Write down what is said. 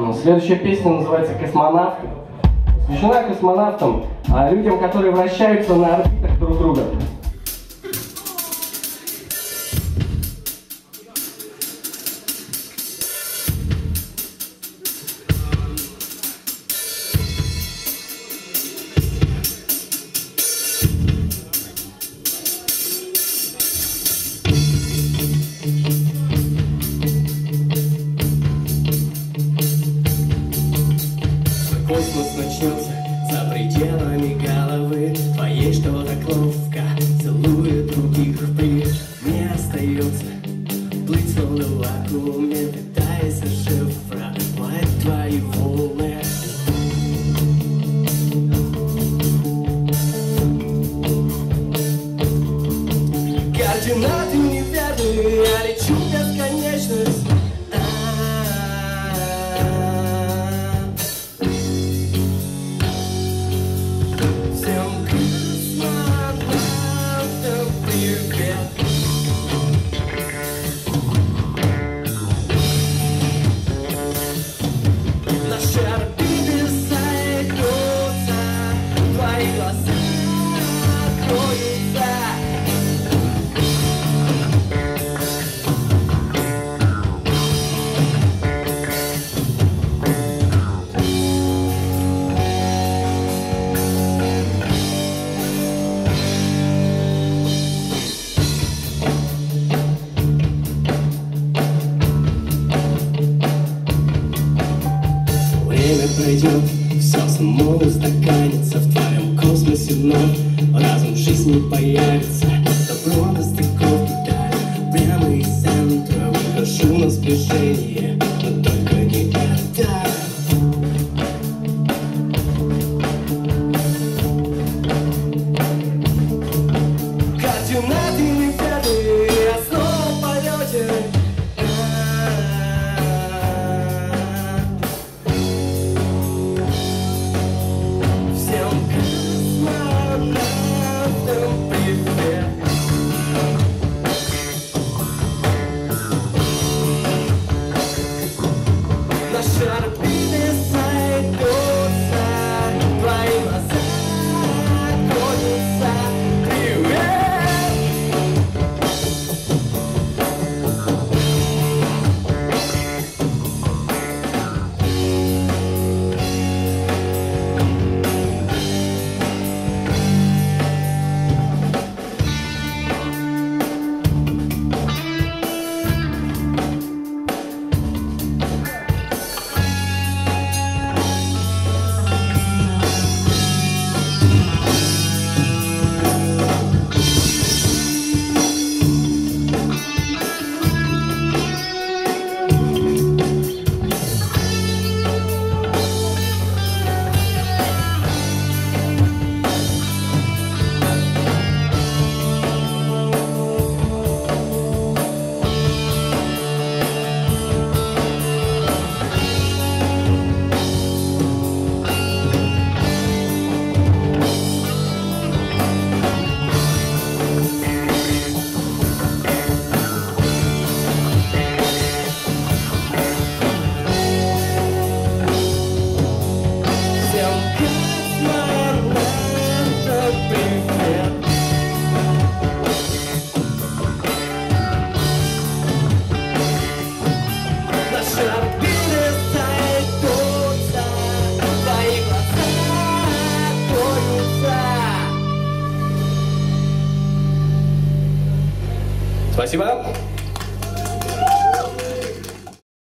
Ну, Следующая песня называется «Космонавт». Посвящена космонавтам, а людям, которые вращаются на орбитах друг друга. Космос начнется за пределами головы. Твоей, что так ловко целует других при Не остается плыть словно в вакууме Пытаясь расшифровать твои волны. Координаты космонавтам привет пройдет, все само устаканится В твоем космосе вновь. Разум жизни появится Добро на стыковке даль, прямо из центра Выхожу на сближение, Спасибо.